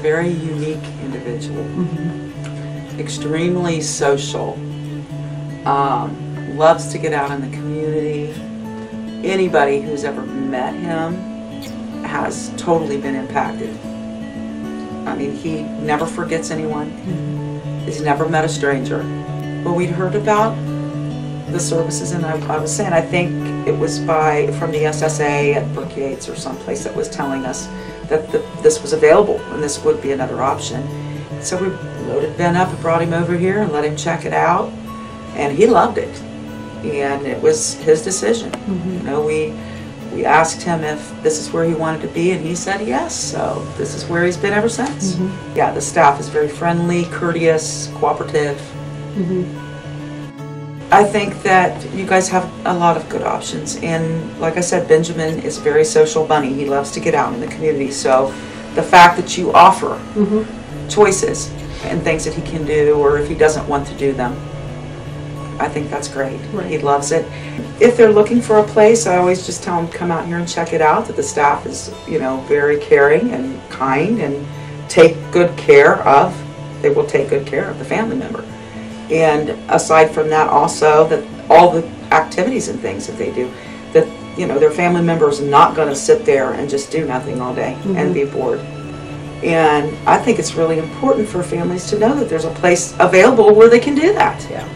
very unique individual, extremely social, um, loves to get out in the community. Anybody who's ever met him has totally been impacted. I mean, he never forgets anyone. He's never met a stranger. But we'd heard about the services, and I, I was saying, I think it was by from the SSA at Brook Yates or someplace that was telling us that the, this was available and this would be another option. So we loaded Ben up and brought him over here and let him check it out, and he loved it. And it was his decision. Mm-hmm. You know, we we asked him if this is where he wanted to be, and he said yes. So this is where he's been ever since. Mm-hmm. Yeah, the staff is very friendly, courteous, cooperative. Mm-hmm. I think that you guys have a lot of good options. And like I said, Benjamin is a very social bunny. He loves to get out in the community. So the fact that you offer mm-hmm. choices and things that he can do, or if he doesn't want to do them, I think that's great. He loves it. If they're looking for a place, I always just tell them come out here and check it out. That the staff is, you know, very caring and kind and take good care of. They will take good care of the family member. And aside from that, also that all the activities and things that they do, that you know their family member is not going to sit there and just do nothing all day and mm-hmm. be bored. And I think it's really important for families to know that there's a place available where they can do that. Yeah.